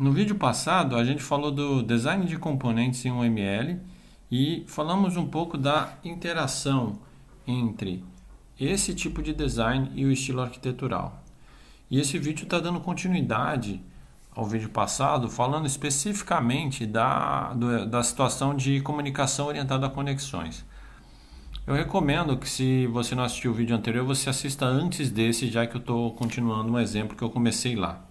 No vídeo passado, a gente falou do design de componentes em UML e falamos um pouco da interação entre esse tipo de design e o estilo arquitetural. E esse vídeo está dando continuidade ao vídeo passado, falando especificamente da, do, da situação de comunicação orientada a conexões. Eu recomendo que se você não assistiu o vídeo anterior, você assista antes desse, já que eu estou continuando um exemplo que eu comecei lá.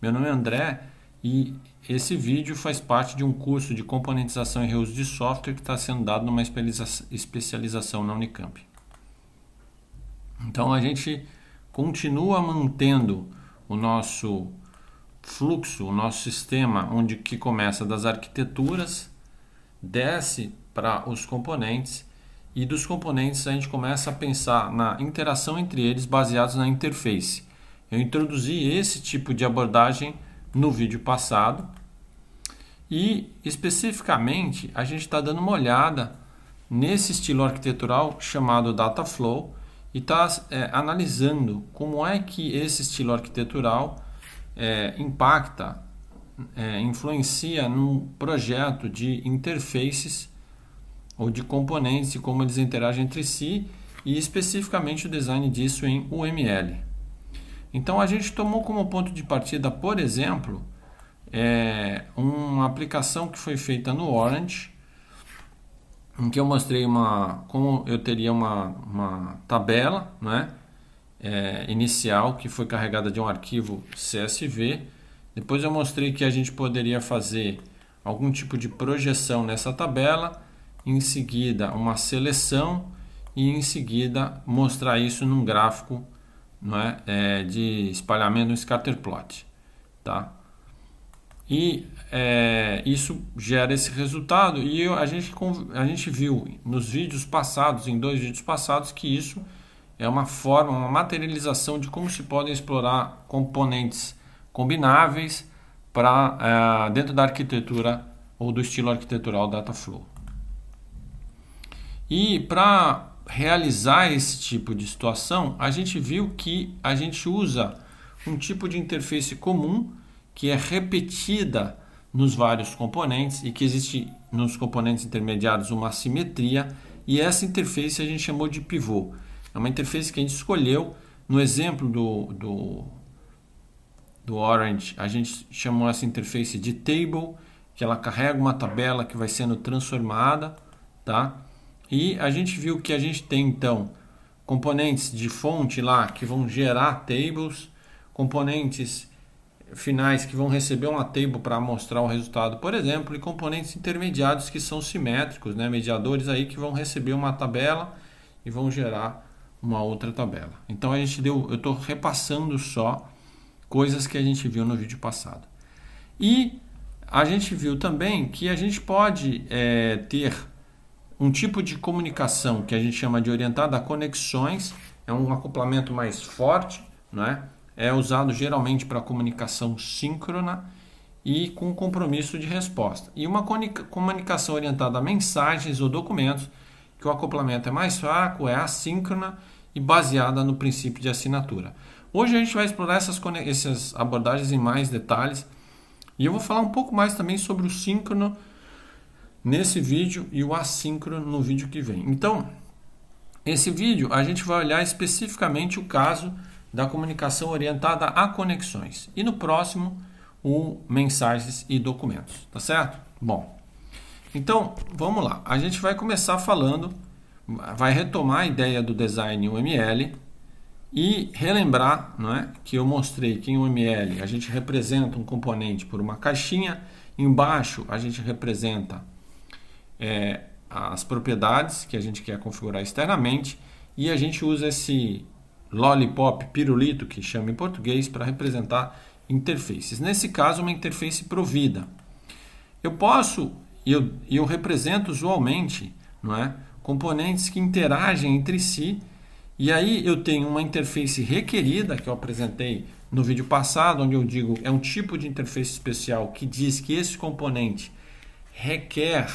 Meu nome é André e esse vídeo faz parte de um curso de componentização e reuso de software que está sendo dado numa especialização na Unicamp. Então a gente continua mantendo o nosso fluxo, o nosso sistema, onde que começa das arquiteturas, desce para os componentes e dos componentes a gente começa a pensar na interação entre eles baseados na interface. Eu introduzi esse tipo de abordagem no vídeo passado. E especificamente a gente está dando uma olhada nesse estilo arquitetural chamado Data Flow e está é, analisando como é que esse estilo arquitetural é, impacta, é, influencia no projeto de interfaces ou de componentes e como eles interagem entre si e especificamente o design disso em UML. Então a gente tomou como ponto de partida, por exemplo, é, uma aplicação que foi feita no Orange, em que eu mostrei uma, como eu teria uma, uma tabela né, é, inicial que foi carregada de um arquivo CSV. Depois eu mostrei que a gente poderia fazer algum tipo de projeção nessa tabela, em seguida uma seleção e em seguida mostrar isso num gráfico não é? é de espalhamento no scatterplot. Tá? E é, isso gera esse resultado e eu, a, gente, a gente viu nos vídeos passados, em dois vídeos passados, que isso é uma forma, uma materialização de como se podem explorar componentes combináveis para é, dentro da arquitetura ou do estilo arquitetural Dataflow. E para realizar esse tipo de situação, a gente viu que a gente usa um tipo de interface comum que é repetida nos vários componentes e que existe nos componentes intermediários uma simetria e essa interface a gente chamou de pivô. É uma interface que a gente escolheu no exemplo do, do, do Orange, a gente chamou essa interface de table, que ela carrega uma tabela que vai sendo transformada, tá? E a gente viu que a gente tem então componentes de fonte lá que vão gerar tables, componentes finais que vão receber uma table para mostrar o resultado, por exemplo, e componentes intermediários que são simétricos, né? mediadores aí que vão receber uma tabela e vão gerar uma outra tabela. Então a gente deu, eu estou repassando só coisas que a gente viu no vídeo passado. E a gente viu também que a gente pode é, ter um tipo de comunicação que a gente chama de orientada a conexões, é um acoplamento mais forte, não é? é usado geralmente para comunicação síncrona e com compromisso de resposta. E uma comunicação orientada a mensagens ou documentos, que o acoplamento é mais fraco, é assíncrona e baseada no princípio de assinatura. Hoje a gente vai explorar essas, essas abordagens em mais detalhes e eu vou falar um pouco mais também sobre o síncrono nesse vídeo e o assíncrono no vídeo que vem. Então, esse vídeo a gente vai olhar especificamente o caso da comunicação orientada a conexões e no próximo o mensagens e documentos, tá certo? Bom, então vamos lá. A gente vai começar falando, vai retomar a ideia do design UML e relembrar, não é, que eu mostrei que em UML a gente representa um componente por uma caixinha, embaixo a gente representa é, as propriedades que a gente quer configurar externamente e a gente usa esse lollipop, pirulito, que chama em português, para representar interfaces. Nesse caso, uma interface provida. Eu posso, eu, eu represento usualmente não é, componentes que interagem entre si, e aí eu tenho uma interface requerida, que eu apresentei no vídeo passado, onde eu digo é um tipo de interface especial que diz que esse componente requer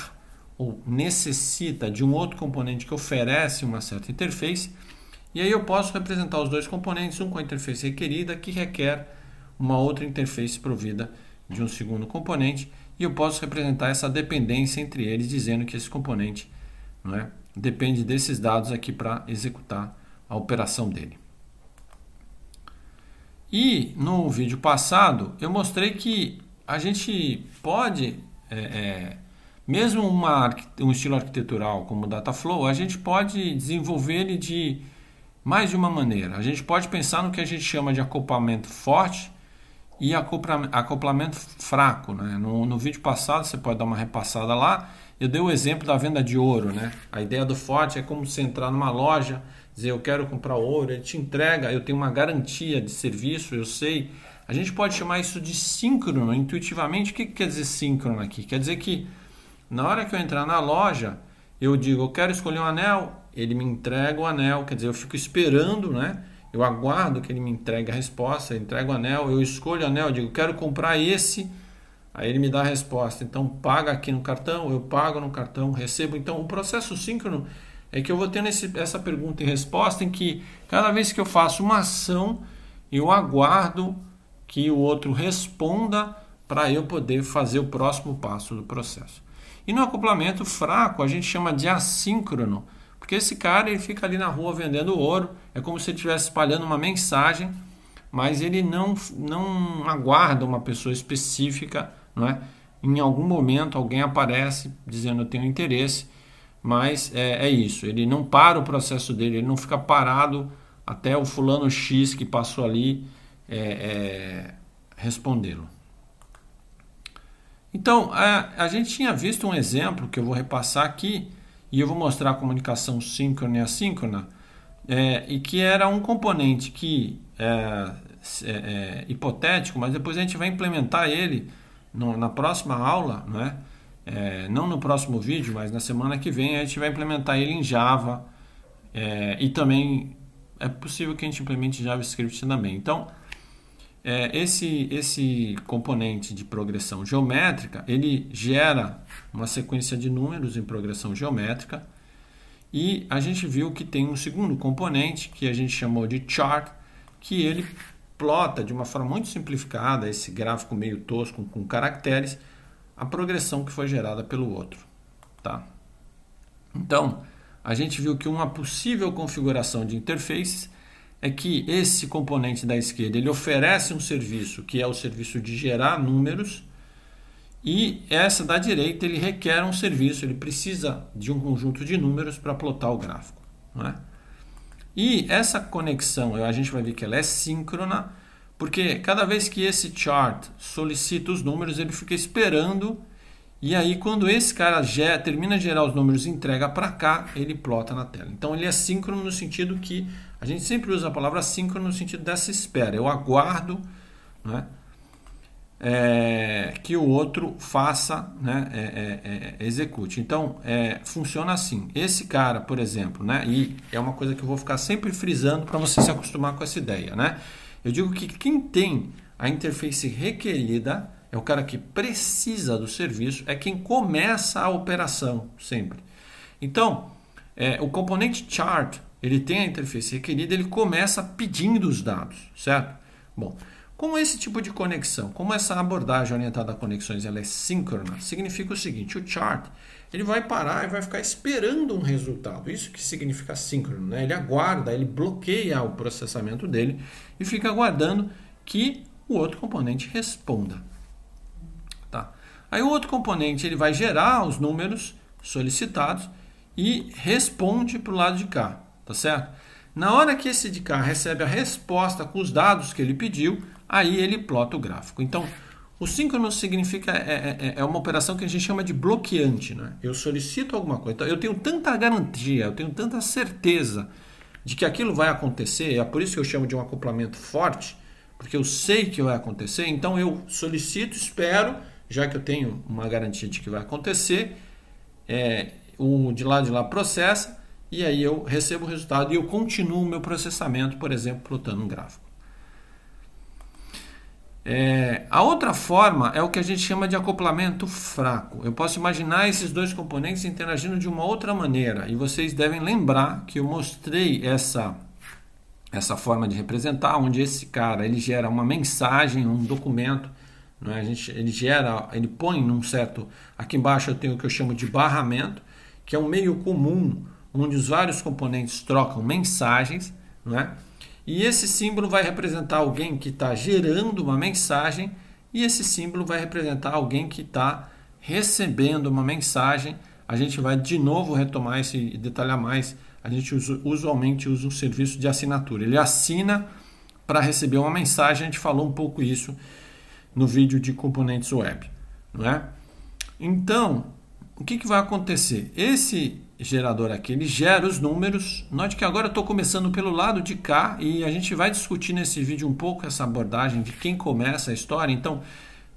ou necessita de um outro componente que oferece uma certa interface. E aí eu posso representar os dois componentes, um com a interface requerida, que requer uma outra interface provida, de um segundo componente e eu posso representar essa dependência entre eles, dizendo que esse componente não é, depende desses dados aqui para executar a operação dele. E no vídeo passado eu mostrei que a gente pode, é, é, mesmo uma, um estilo arquitetural como o Dataflow, a gente pode desenvolver ele de mais de uma maneira. A gente pode pensar no que a gente chama de acoplamento forte e acoplamento fraco. Né? No, no vídeo passado, você pode dar uma repassada lá, eu dei o exemplo da venda de ouro. Né? A ideia do forte é como você entrar numa loja, dizer eu quero comprar ouro, ele te entrega, eu tenho uma garantia de serviço, eu sei. A gente pode chamar isso de síncrono, intuitivamente. O que, que quer dizer síncrono aqui? Quer dizer que na hora que eu entrar na loja, eu digo eu quero escolher um anel, ele me entrega o anel, quer dizer, eu fico esperando, né? Eu aguardo que ele me entregue a resposta, entrega o anel, eu escolho o anel, digo, quero comprar esse, aí ele me dá a resposta. Então, paga aqui no cartão, eu pago no cartão, recebo. Então, o processo síncrono é que eu vou tendo esse, essa pergunta e resposta em que cada vez que eu faço uma ação, eu aguardo que o outro responda para eu poder fazer o próximo passo do processo. E no acoplamento fraco, a gente chama de assíncrono, porque esse cara ele fica ali na rua vendendo ouro, é como se ele estivesse espalhando uma mensagem, mas ele não, não aguarda uma pessoa específica, não é? Em algum momento alguém aparece dizendo eu tenho interesse, mas é, é isso, ele não para o processo dele, ele não fica parado até o fulano X que passou ali é, é, respondê-lo. Então, a, a gente tinha visto um exemplo que eu vou repassar aqui, e eu vou mostrar a comunicação síncrona e assíncrona, é, e que era um componente que é, é, é, hipotético, mas depois a gente vai implementar ele no, na próxima aula, não é? é? não no próximo vídeo, mas na semana que vem a gente vai implementar ele em Java é, e também é possível que a gente implemente JavaScript também. Então, é, esse, esse componente de progressão geométrica, ele gera uma sequência de números em progressão geométrica e a gente viu que tem um segundo componente que a gente chamou de chart, que ele plota de uma forma muito simplificada, esse gráfico meio tosco com caracteres, a progressão que foi gerada pelo outro. Tá? Então, a gente viu que uma possível configuração de interfaces é que esse componente da esquerda ele oferece um serviço que é o serviço de gerar números e essa da direita ele requer um serviço, ele precisa de um conjunto de números para plotar o gráfico. É? E essa conexão, a gente vai ver que ela é síncrona, porque cada vez que esse chart solicita os números, ele fica esperando e aí, quando esse cara já termina de gerar os números e entrega para cá, ele plota na tela. Então, ele é síncrono no sentido que a gente sempre usa a palavra síncrono no sentido dessa espera. Eu aguardo né, é, que o outro faça, né, é, é, é execute. Então, é, funciona assim. Esse cara, por exemplo, né, e é uma coisa que eu vou ficar sempre frisando para você se acostumar com essa ideia. Né? Eu digo que quem tem a interface requerida é o cara que precisa do serviço, é quem começa a operação sempre. Então, é, o componente chart, ele tem a interface requerida, ele começa pedindo os dados, certo? Bom, como esse tipo de conexão, como essa abordagem orientada a conexões ela é síncrona, significa o seguinte, o chart ele vai parar e vai ficar esperando um resultado. Isso que significa síncrono, né? Ele aguarda, ele bloqueia o processamento dele e fica aguardando que o outro componente responda. Aí o outro componente ele vai gerar os números solicitados e responde para o lado de cá, tá certo? Na hora que esse de cá recebe a resposta com os dados que ele pediu, aí ele plota o gráfico. Então, o síncrono significa é, é, é, é uma operação que a gente chama de bloqueante. Né? Eu solicito alguma coisa, então, eu tenho tanta garantia, eu tenho tanta certeza de que aquilo vai acontecer, é por isso que eu chamo de um acoplamento forte, porque eu sei que vai acontecer, então eu solicito, espero já que eu tenho uma garantia de que vai acontecer, é, o de lá de lá processa e aí eu recebo o resultado e eu continuo o meu processamento, por exemplo, plotando um gráfico. É, a outra forma é o que a gente chama de acoplamento fraco. Eu posso imaginar esses dois componentes interagindo de uma outra maneira e vocês devem lembrar que eu mostrei essa essa forma de representar, onde esse cara ele gera uma mensagem, um documento Né? A gente, ele gera, ele põe num certo. Aqui embaixo eu tenho o que eu chamo de barramento, que é um meio comum onde os vários componentes trocam mensagens, né? E esse símbolo vai representar alguém que está gerando uma mensagem e esse símbolo vai representar alguém que está recebendo uma mensagem. A gente vai de novo retomar esse e detalhar mais. A gente usualmente usa um serviço de assinatura. Ele assina para receber uma mensagem. A gente falou um pouco isso no vídeo de componentes web, não é? Então, o que, que vai acontecer? Esse gerador aqui, ele gera os números. Note que agora eu estou começando pelo lado de cá e a gente vai discutir nesse vídeo um pouco essa abordagem de quem começa a história. Então,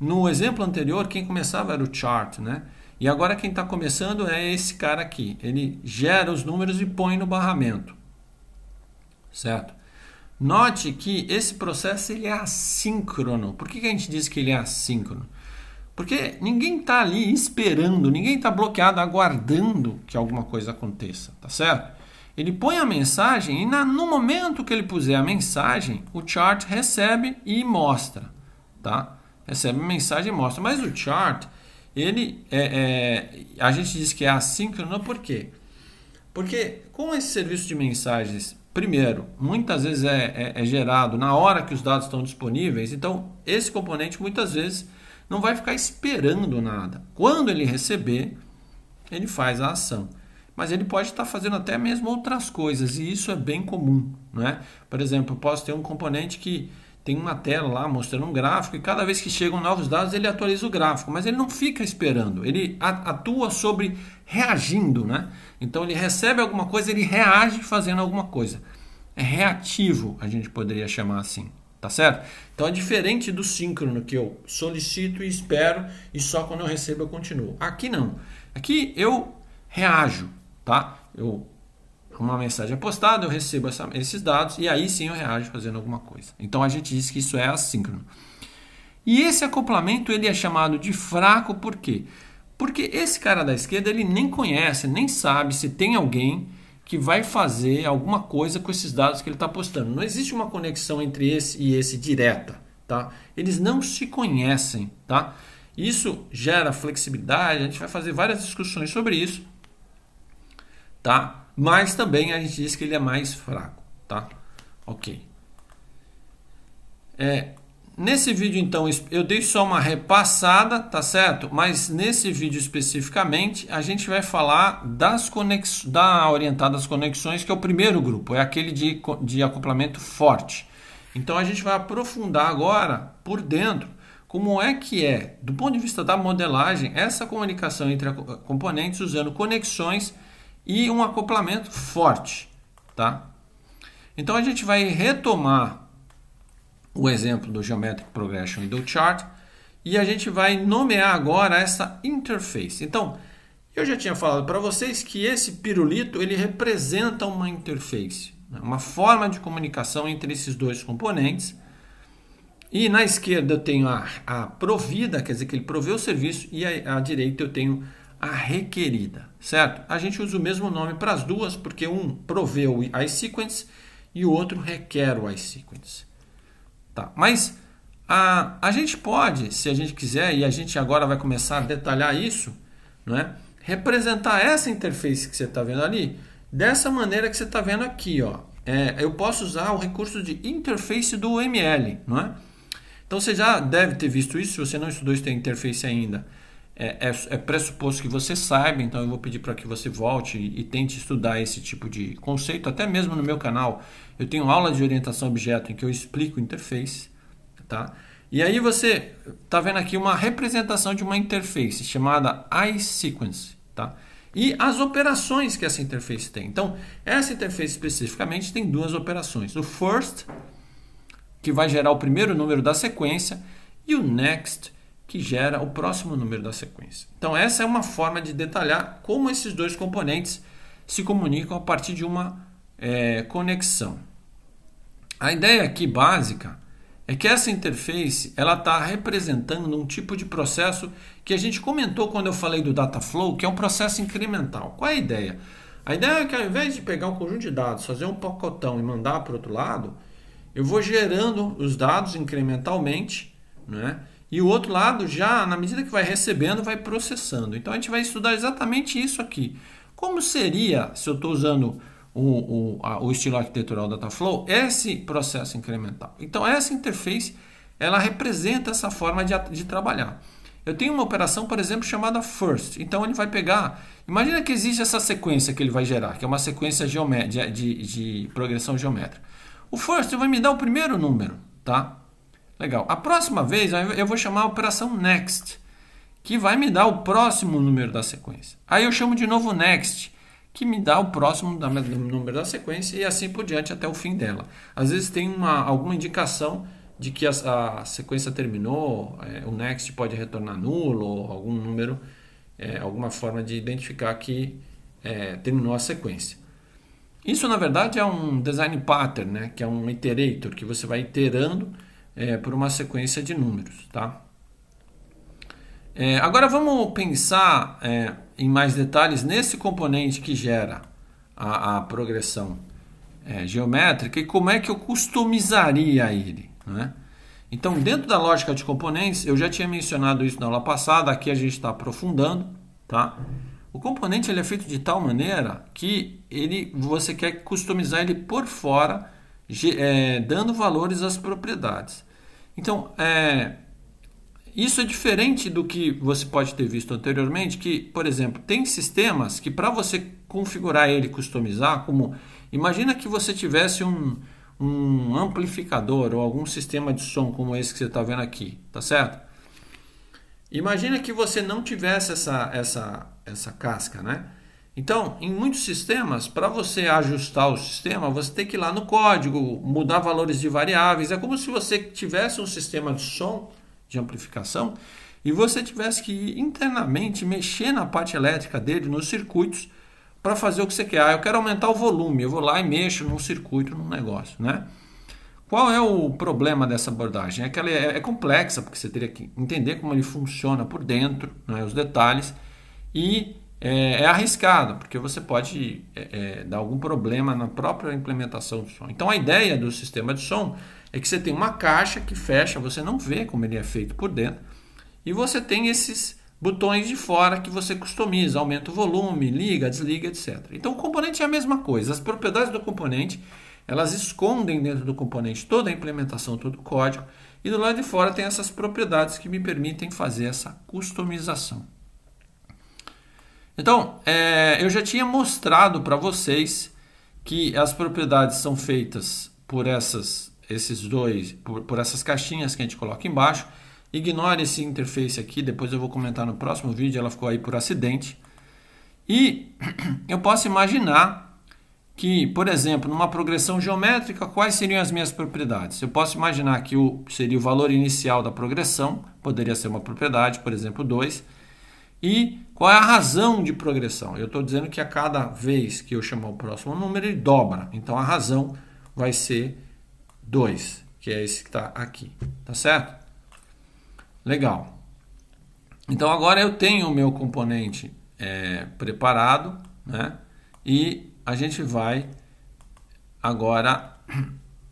no exemplo anterior, quem começava era o chart, né? E agora quem está começando é esse cara aqui. Ele gera os números e põe no barramento, certo? Note que esse processo ele é assíncrono. Por que, que a gente diz que ele é assíncrono? Porque ninguém está ali esperando, ninguém está bloqueado, aguardando que alguma coisa aconteça, tá certo? Ele põe a mensagem e na, no momento que ele puser a mensagem, o chart recebe e mostra, tá? Recebe a mensagem e mostra. Mas o chart, ele é, é, a gente diz que é assíncrono por quê? Porque com esse serviço de mensagens, primeiro, muitas vezes é, é, é gerado na hora que os dados estão disponíveis, então esse componente muitas vezes não vai ficar esperando nada. Quando ele receber, ele faz a ação. Mas ele pode estar fazendo até mesmo outras coisas, e isso é bem comum. Não é? Por exemplo, eu posso ter um componente que tem uma tela lá mostrando um gráfico, e cada vez que chegam novos dados, ele atualiza o gráfico, mas ele não fica esperando, ele atua sobre reagindo. Né? Então ele recebe alguma coisa, ele reage fazendo alguma coisa. É reativo, a gente poderia chamar assim. Tá certo? Então é diferente do síncrono que eu solicito e espero e só quando eu recebo eu continuo. Aqui não. Aqui eu reajo, tá? Eu uma mensagem é postada, eu recebo essa, esses dados e aí sim eu reajo fazendo alguma coisa. Então a gente diz que isso é assíncrono. E esse acoplamento ele é chamado de fraco por quê? Porque esse cara da esquerda ele nem conhece, nem sabe se tem alguém que vai fazer alguma coisa com esses dados que ele está postando. Não existe uma conexão entre esse e esse direta, tá? Eles não se conhecem, tá? Isso gera flexibilidade, a gente vai fazer várias discussões sobre isso, tá? Mas também a gente diz que ele é mais fraco, tá? Ok. É, Nesse vídeo, então, eu dei só uma repassada, tá certo? Mas nesse vídeo especificamente, a gente vai falar das conex... da orientadas conexões, que é o primeiro grupo, é aquele de, de acoplamento forte. Então a gente vai aprofundar agora por dentro como é que é, do ponto de vista da modelagem, essa comunicação entre componentes usando conexões e um acoplamento forte, tá? Então a gente vai retomar o exemplo do Geometric Progression e do Chart. E a gente vai nomear agora essa interface. Então, eu já tinha falado para vocês que esse pirulito ele representa uma interface, né? uma forma de comunicação entre esses dois componentes. E na esquerda eu tenho a, a provida, quer dizer que ele provê o serviço, e à, à direita eu tenho a requerida, certo? A gente usa o mesmo nome para as duas, porque um provê o iSequence e o outro requer o iSequence. Tá? Mas a, a gente pode, se a gente quiser, e a gente agora vai começar a detalhar isso, não é? representar essa interface que você está vendo ali dessa maneira que você está vendo aqui. Ó. É, eu posso usar o recurso de interface do ML. Não é? Então você já deve ter visto isso, se você não estudou isso tem interface ainda. É, é, é, pressuposto que você saiba, então eu vou pedir para que você volte e, e, tente estudar esse tipo de conceito, até mesmo no meu canal. Eu tenho aula de orientação objeto em que eu explico interface, tá? E aí você está vendo aqui uma representação de uma interface chamada iSequence, tá? E as operações que essa interface tem. Então, essa interface especificamente tem duas operações. O first, que vai gerar o primeiro número da sequência, e o next, que gera o próximo número da sequência. Então, essa é uma forma de detalhar como esses dois componentes se comunicam a partir de uma é, conexão. A ideia aqui básica é que essa interface ela está representando um tipo de processo que a gente comentou quando eu falei do data flow, que é um processo incremental. Qual é a ideia? A ideia é que ao invés de pegar um conjunto de dados, fazer um pacotão e mandar para o outro lado, eu vou gerando os dados incrementalmente, né? E o outro lado já, na medida que vai recebendo, vai processando. Então a gente vai estudar exatamente isso aqui. Como seria, se eu estou usando o, o, a, o estilo arquitetural Dataflow, esse processo incremental? Então essa interface, ela representa essa forma de, de trabalhar. Eu tenho uma operação, por exemplo, chamada first. Então ele vai pegar. Imagina que existe essa sequência que ele vai gerar, que é uma sequência de, de, de progressão geométrica. O first vai me dar o primeiro número, tá? Legal. A próxima vez eu vou chamar a operação next, que vai me dar o próximo número da sequência. Aí eu chamo de novo next, que me dá o próximo número da sequência e assim por diante até o fim dela. Às vezes tem uma, alguma indicação de que a, a sequência terminou, é, o next pode retornar nulo ou algum número, é, alguma forma de identificar que é, terminou a sequência. Isso na verdade é um design pattern, né? que é um iterator que você vai iterando é, por uma sequência de números. Tá? É, agora vamos pensar é, em mais detalhes nesse componente que gera a, a progressão é, geométrica e como é que eu customizaria ele. Né? Então, dentro da lógica de componentes, eu já tinha mencionado isso na aula passada, aqui a gente está aprofundando. Tá? O componente ele é feito de tal maneira que ele, você quer customizar ele por fora, é, dando valores às propriedades. Então, é, isso é diferente do que você pode ter visto anteriormente, que, por exemplo, tem sistemas que para você configurar ele, customizar, como imagina que você tivesse um, um amplificador ou algum sistema de som como esse que você está vendo aqui, tá certo? Imagina que você não tivesse essa, essa, essa casca, né? Então, em muitos sistemas, para você ajustar o sistema, você tem que ir lá no código, mudar valores de variáveis. É como se você tivesse um sistema de som, de amplificação, e você tivesse que internamente mexer na parte elétrica dele, nos circuitos, para fazer o que você quer. Ah, eu quero aumentar o volume, eu vou lá e mexo num circuito, num negócio, né? Qual é o problema dessa abordagem? É que ela é, é complexa, porque você teria que entender como ele funciona por dentro, né, os detalhes, e é, é arriscado, porque você pode é, é, dar algum problema na própria implementação do som. Então a ideia do sistema de som é que você tem uma caixa que fecha, você não vê como ele é feito por dentro, e você tem esses botões de fora que você customiza, aumenta o volume, liga, desliga, etc. Então o componente é a mesma coisa. As propriedades do componente elas escondem dentro do componente toda a implementação, todo o código, e do lado de fora tem essas propriedades que me permitem fazer essa customização. Então, é, eu já tinha mostrado para vocês que as propriedades são feitas por essas, esses dois, por, por essas caixinhas que a gente coloca embaixo. Ignore esse interface aqui, depois eu vou comentar no próximo vídeo, ela ficou aí por acidente. E eu posso imaginar que, por exemplo, numa progressão geométrica, quais seriam as minhas propriedades? Eu posso imaginar que o, seria o valor inicial da progressão, poderia ser uma propriedade, por exemplo, 2, e qual é a razão de progressão? Eu estou dizendo que a cada vez que eu chamar o próximo número, ele dobra. Então a razão vai ser 2, que é esse que está aqui. Tá certo? Legal. Então agora eu tenho o meu componente é, preparado, né? E a gente vai agora,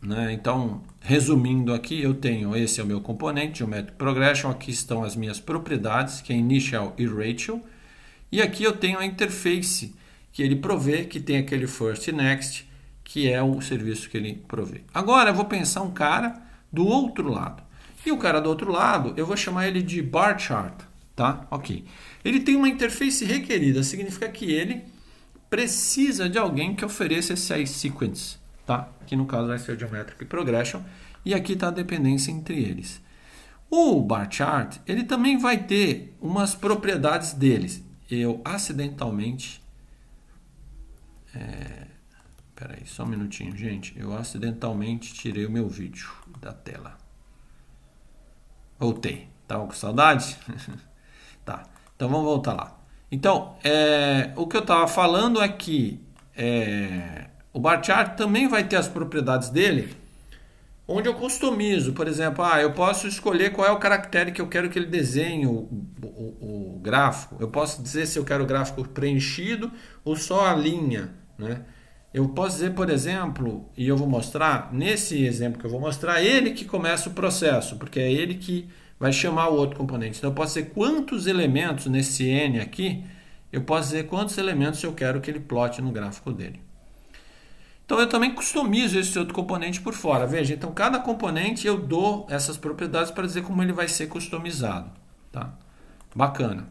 né? Então Resumindo aqui, eu tenho esse é o meu componente, Geometric Progression, aqui estão as minhas propriedades, que é Initial e Ratio, e aqui eu tenho a interface que ele provê, que tem aquele First e Next, que é o serviço que ele provê. Agora eu vou pensar um cara do outro lado. E o cara do outro lado, eu vou chamar ele de bar chart, tá? Ok. Ele tem uma interface requerida, significa que ele precisa de alguém que ofereça esse sequence tá? que no caso vai ser o Geometric Progression, e aqui está a dependência entre eles. O bar chart ele também vai ter umas propriedades deles. Eu acidentalmente. É, peraí, só um minutinho, gente. Eu acidentalmente tirei o meu vídeo da tela. Voltei. Tava com saudade? tá. Então vamos voltar lá. Então, é, o que eu estava falando é que é, o bar chart também vai ter as propriedades dele, onde eu customizo. Por exemplo, ah, eu posso escolher qual é o caractere que eu quero que ele desenhe o, o, o gráfico. Eu posso dizer se eu quero o gráfico preenchido ou só a linha. Né? Eu posso dizer, por exemplo, e eu vou mostrar, nesse exemplo que eu vou mostrar, ele que começa o processo, porque é ele que vai chamar o outro componente. Então, eu posso dizer quantos elementos nesse n aqui, eu posso dizer quantos elementos eu quero que ele plote no gráfico dele. Então, eu também customizo esse outro componente por fora. Veja, então, cada componente eu dou essas propriedades para dizer como ele vai ser customizado. Tá? Bacana.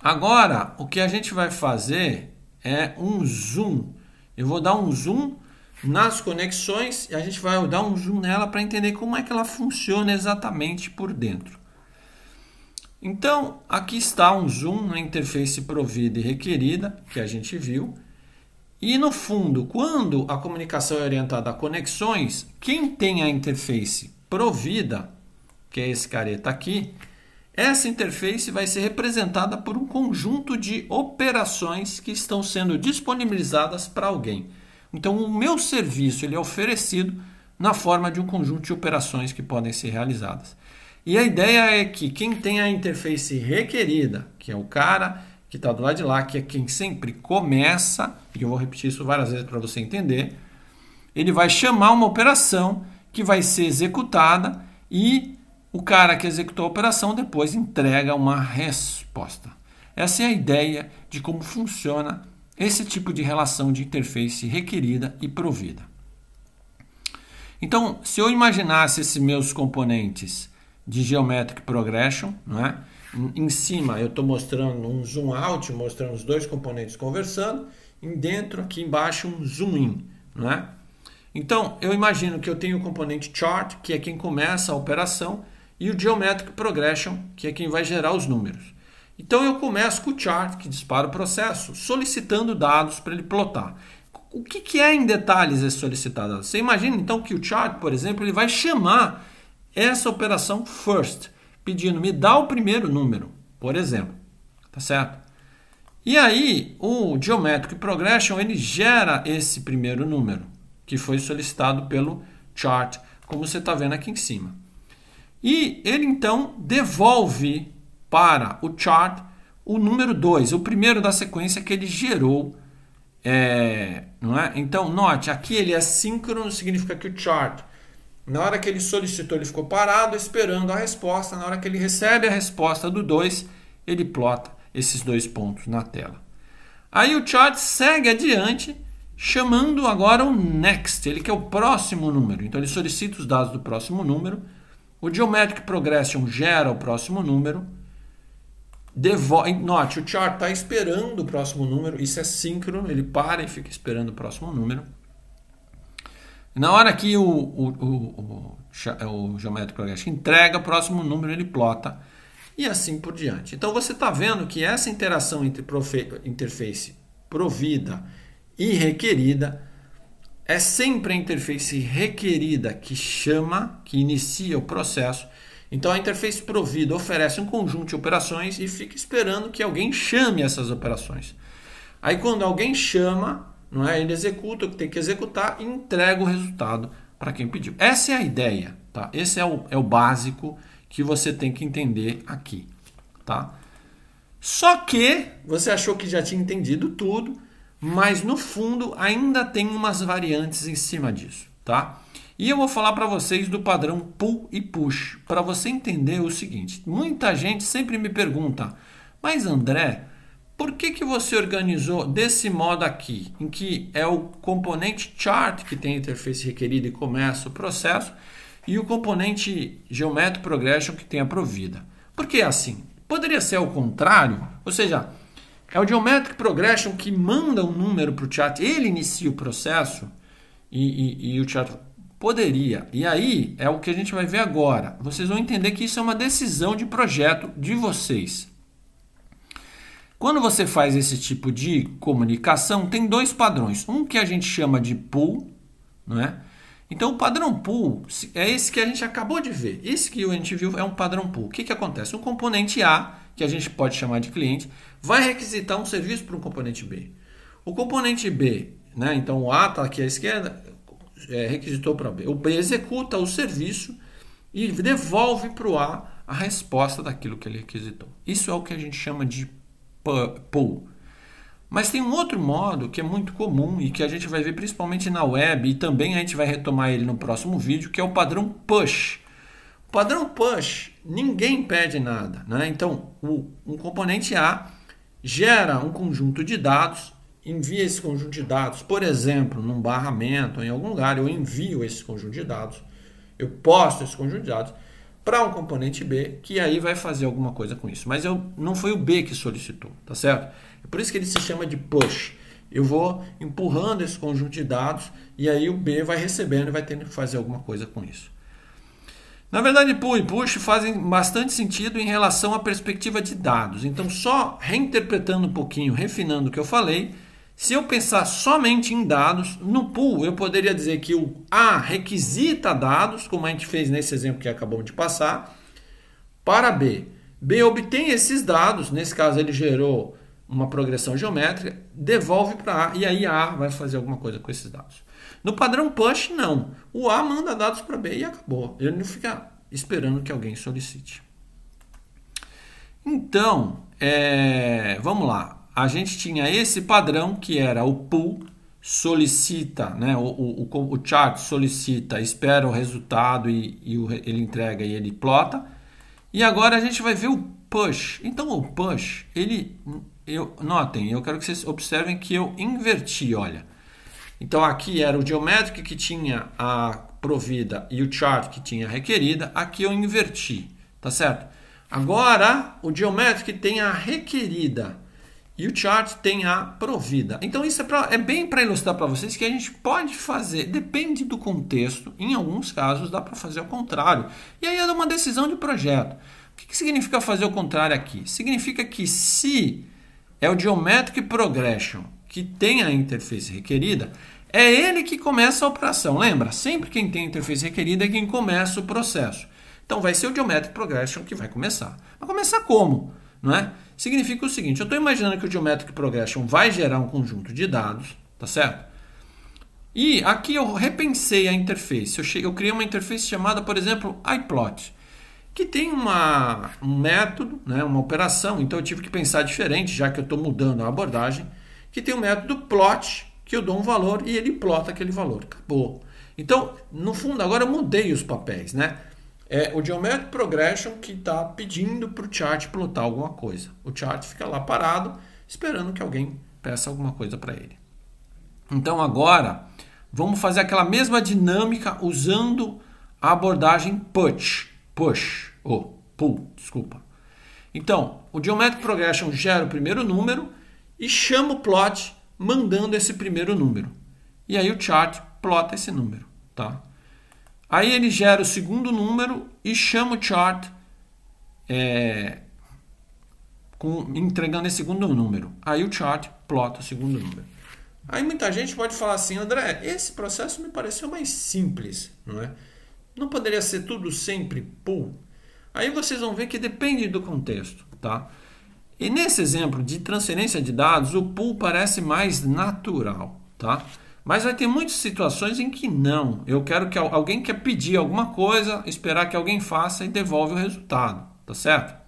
Agora, o que a gente vai fazer é um zoom. Eu vou dar um zoom nas conexões e a gente vai dar um zoom nela para entender como é que ela funciona exatamente por dentro. Então, aqui está um zoom na interface provida e requerida, que a gente viu. E no fundo, quando a comunicação é orientada a conexões, quem tem a interface provida, que é esse careta aqui, essa interface vai ser representada por um conjunto de operações que estão sendo disponibilizadas para alguém. Então, o meu serviço ele é oferecido na forma de um conjunto de operações que podem ser realizadas. E a ideia é que quem tem a interface requerida, que é o cara que está do lado de lá, que é quem sempre começa, e eu vou repetir isso várias vezes para você entender, ele vai chamar uma operação que vai ser executada e o cara que executou a operação depois entrega uma resposta. Essa é a ideia de como funciona esse tipo de relação de interface requerida e provida. Então, se eu imaginasse esses meus componentes de Geometric Progression, não é? Em cima eu estou mostrando um zoom out, mostrando os dois componentes conversando, e dentro aqui embaixo um zoom in. Não é? Então, eu imagino que eu tenho o componente chart, que é quem começa a operação, e o Geometric Progression, que é quem vai gerar os números. Então eu começo com o chart, que dispara o processo, solicitando dados para ele plotar. O que, que é em detalhes esse solicitar dados? Você imagina então que o chart, por exemplo, ele vai chamar essa operação first, pedindo me dá o primeiro número, por exemplo. Tá certo? E aí, o Geometric Progression ele gera esse primeiro número, que foi solicitado pelo chart, como você está vendo aqui em cima. E ele então devolve para o chart o número 2, o primeiro da sequência que ele gerou. É, não é? Então, note, aqui ele é síncrono, significa que o chart, na hora que ele solicitou, ele ficou parado esperando a resposta. Na hora que ele recebe a resposta do 2, ele plota esses dois pontos na tela. Aí o chart segue adiante, chamando agora o next, ele quer o próximo número. Então ele solicita os dados do próximo número o Geometric Progression gera o próximo número. Note, o chart está esperando o próximo número. Isso é síncrono, ele para e fica esperando o próximo número. Na hora que o, o, o, o, o Geometric Progression entrega o próximo número, ele plota. E assim por diante. Então você está vendo que essa interação entre interface provida e requerida é sempre a interface requerida que chama, que inicia o processo. Então a interface provida oferece um conjunto de operações e fica esperando que alguém chame essas operações. Aí quando alguém chama, não é, ele executa o que tem que executar e entrega o resultado para quem pediu. Essa é a ideia, tá? Esse é o, é o básico que você tem que entender aqui, tá? Só que você achou que já tinha entendido tudo mas no fundo ainda tem umas variantes em cima disso, tá? E eu vou falar para vocês do padrão pull e push, para você entender o seguinte. Muita gente sempre me pergunta, mas André, por que, que você organizou desse modo aqui, em que é o componente chart que tem a interface requerida e começa o processo, e o componente geometric progression que tem a provida? Por que assim? Poderia ser o contrário? Ou seja, é o Geometric Progression que manda um número para o chat, ele inicia o processo e, e, e, o chat poderia. E aí é o que a gente vai ver agora. Vocês vão entender que isso é uma decisão de projeto de vocês. Quando você faz esse tipo de comunicação, tem dois padrões. Um que a gente chama de pull, não é? Então o padrão pull é esse que a gente acabou de ver. Esse que a gente viu é um padrão pull. O que, que acontece? Um componente A, que a gente pode chamar de cliente, vai requisitar um serviço para um componente B. O componente B, né, então o A está aqui à esquerda, é, requisitou para B. O B executa o serviço e devolve para o A a resposta daquilo que ele requisitou. Isso é o que a gente chama de pull. Mas tem um outro modo que é muito comum e que a gente vai ver principalmente na web e também a gente vai retomar ele no próximo vídeo, que é o padrão push. Padrão push, ninguém pede nada. Né? Então, o, um componente A gera um conjunto de dados, envia esse conjunto de dados, por exemplo, num barramento em algum lugar, eu envio esse conjunto de dados, eu posto esse conjunto de dados para um componente B, que aí vai fazer alguma coisa com isso. Mas eu, não foi o B que solicitou, tá certo? É por isso que ele se chama de push. Eu vou empurrando esse conjunto de dados e aí o B vai recebendo e vai tendo que fazer alguma coisa com isso. Na verdade, pull e push fazem bastante sentido em relação à perspectiva de dados. Então, só reinterpretando um pouquinho, refinando o que eu falei, se eu pensar somente em dados, no pool eu poderia dizer que o A requisita dados, como a gente fez nesse exemplo que acabamos de passar, para B. B obtém esses dados, nesse caso ele gerou uma progressão geométrica, devolve para A e aí A vai fazer alguma coisa com esses dados. No padrão push, não. O A manda dados para B e acabou. Ele não fica esperando que alguém solicite. Então, é, vamos lá. A gente tinha esse padrão que era o pull solicita, né? o, o, o, o chart solicita, espera o resultado e, e o, ele entrega e ele plota. E agora a gente vai ver o push. Então o push, ele, eu, notem, eu quero que vocês observem que eu inverti, olha. Então aqui era o geometric que tinha a provida e o chart que tinha a requerida. Aqui eu inverti, tá certo? Agora o geometric tem a requerida e o chart tem a provida. Então isso é, pra, é bem para ilustrar para vocês que a gente pode fazer, depende do contexto, em alguns casos dá para fazer o contrário. E aí é uma decisão de projeto. O que, que significa fazer o contrário aqui? Significa que se é o Geometric Progression que tem a interface requerida, é ele que começa a operação. Lembra? Sempre quem tem a interface requerida é quem começa o processo. Então vai ser o Geometric Progression que vai começar. Vai começar como? Não é? Significa o seguinte, eu estou imaginando que o Geometric Progression vai gerar um conjunto de dados, tá certo? E aqui eu repensei a interface. Eu, cheguei, eu criei uma interface chamada, por exemplo, iPlot, que tem uma, um método, né, uma operação. Então eu tive que pensar diferente, já que eu estou mudando a abordagem que tem o método plot, que eu dou um valor e ele plota aquele valor. Acabou. Então, no fundo, agora eu mudei os papéis, né? É o Geometric Progression que está pedindo para o chart plotar alguma coisa. O chart fica lá parado, esperando que alguém peça alguma coisa para ele. Então, agora, vamos fazer aquela mesma dinâmica usando a abordagem push. Push, ou oh, pull, desculpa. Então, o Geometric Progression gera o primeiro número e chama o plot mandando esse primeiro número. E aí o chart plota esse número, tá? Aí ele gera o segundo número e chama o chart é, com, entregando esse segundo número. Aí o chart plota o segundo número. Aí muita gente pode falar assim, André, esse processo me pareceu mais simples, não é? Não poderia ser tudo sempre pull? Aí vocês vão ver que depende do contexto, tá? E nesse exemplo de transferência de dados, o pool parece mais natural, tá? Mas vai ter muitas situações em que não. Eu quero que alguém quer pedir alguma coisa, esperar que alguém faça e devolve o resultado, tá certo?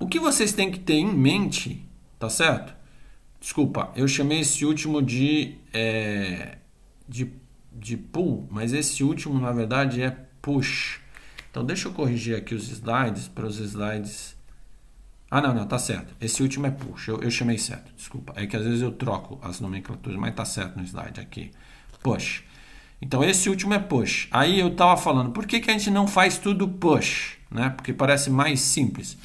O que vocês têm que ter em mente, tá certo? Desculpa, eu chamei esse último de, é, de, de pull, mas esse último na verdade é push. Então deixa eu corrigir aqui os slides para os slides ah, não, não, tá certo. Esse último é push. Eu, eu chamei certo, desculpa. É que às vezes eu troco as nomenclaturas, mas tá certo no slide aqui. Push. Então esse último é push. Aí eu estava falando, por que, que a gente não faz tudo push? Né? Porque parece mais simples.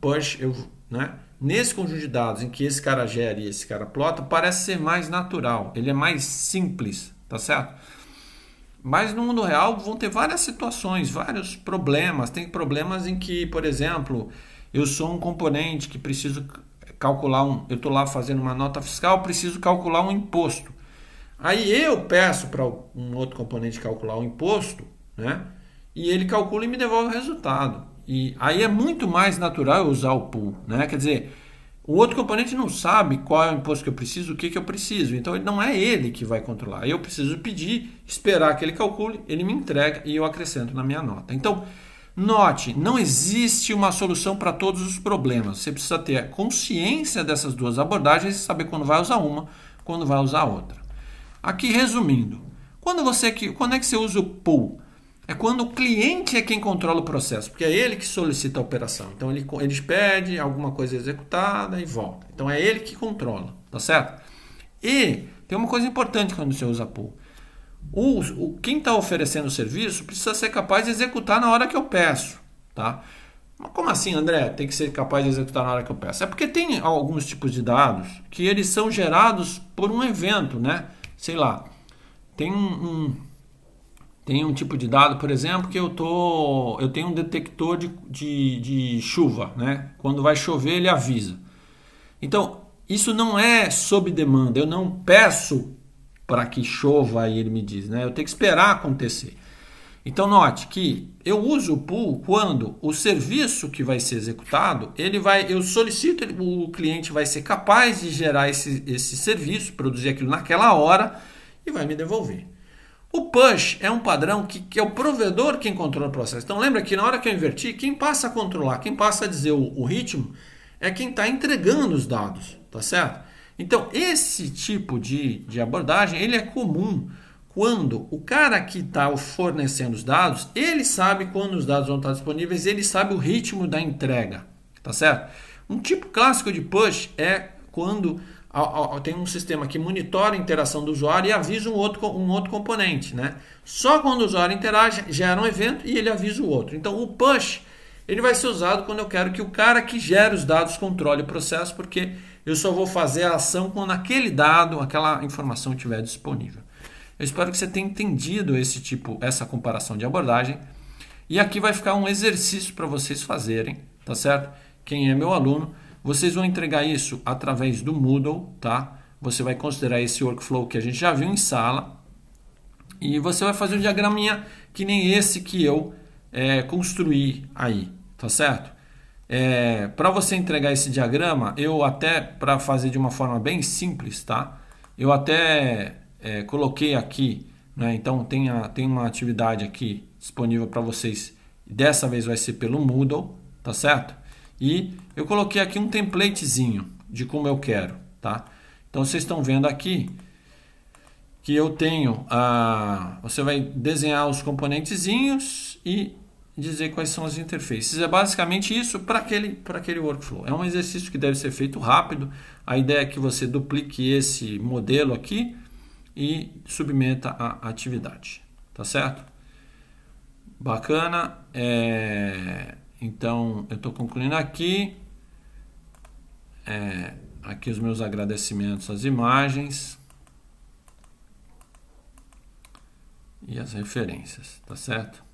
Push, eu, né? nesse conjunto de dados em que esse cara gera e esse cara plota, parece ser mais natural. Ele é mais simples, tá certo? Mas no mundo real vão ter várias situações, vários problemas. Tem problemas em que, por exemplo, eu sou um componente que preciso calcular um. Eu estou lá fazendo uma nota fiscal, preciso calcular um imposto. Aí eu peço para um outro componente calcular o imposto, né? E ele calcula e me devolve o resultado. E aí é muito mais natural eu usar o pool, né? Quer dizer, o outro componente não sabe qual é o imposto que eu preciso, o que, que eu preciso. Então não é ele que vai controlar. Eu preciso pedir, esperar que ele calcule, ele me entrega e eu acrescento na minha nota. Então Note, não existe uma solução para todos os problemas. Você precisa ter consciência dessas duas abordagens e saber quando vai usar uma, quando vai usar outra. Aqui resumindo, quando você quando é que você usa o pull? é quando o cliente é quem controla o processo, porque é ele que solicita a operação. Então ele, ele pede alguma coisa executada e volta. Então é ele que controla, tá certo? E tem uma coisa importante quando você usa pool. O, o quem está oferecendo o serviço precisa ser capaz de executar na hora que eu peço, tá? Mas como assim, André? Tem que ser capaz de executar na hora que eu peço? É porque tem alguns tipos de dados que eles são gerados por um evento, né? Sei lá, tem um, tem um tipo de dado, por exemplo, que eu tô, eu tenho um detector de, de, de chuva, né? Quando vai chover ele avisa. Então isso não é sob demanda. Eu não peço para que chova e ele me diz, né? Eu tenho que esperar acontecer. Então note que eu uso o pool quando o serviço que vai ser executado, ele vai, eu solicito, o cliente vai ser capaz de gerar esse, esse serviço, produzir aquilo naquela hora e vai me devolver. O push é um padrão que, que é o provedor quem controla o processo. Então lembra que na hora que eu inverti, quem passa a controlar, quem passa a dizer o, o ritmo, é quem está entregando os dados, tá certo? Então esse tipo de, de abordagem ele é comum quando o cara que está fornecendo os dados, ele sabe quando os dados vão estar disponíveis, ele sabe o ritmo da entrega, tá certo? Um tipo clássico de push é quando tem um sistema que monitora a interação do usuário e avisa um outro, um outro componente, né? Só quando o usuário interage, gera um evento e ele avisa o outro. Então o push ele vai ser usado quando eu quero que o cara que gera os dados controle o processo, porque eu só vou fazer a ação quando aquele dado, aquela informação estiver disponível. Eu espero que você tenha entendido esse tipo, essa comparação de abordagem. E aqui vai ficar um exercício para vocês fazerem, tá certo? Quem é meu aluno, vocês vão entregar isso através do Moodle, tá? Você vai considerar esse workflow que a gente já viu em sala e você vai fazer um diagraminha que nem esse que eu é, construí aí, tá certo? É, para você entregar esse diagrama, eu até para fazer de uma forma bem simples, tá? Eu até é, coloquei aqui, né? então tem, a, tem uma atividade aqui disponível para vocês. Dessa vez vai ser pelo Moodle, tá certo? E eu coloquei aqui um templatezinho de como eu quero, tá? Então vocês estão vendo aqui que eu tenho a, você vai desenhar os componentezinhos e dizer quais são as interfaces. É basicamente isso para aquele, aquele workflow. É um exercício que deve ser feito rápido. A ideia é que você duplique esse modelo aqui e submeta a atividade. Tá certo? Bacana. É... Então, eu estou concluindo aqui. É... Aqui os meus agradecimentos às imagens. E as referências, tá certo?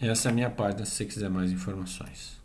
Essa é a minha página se você quiser mais informações.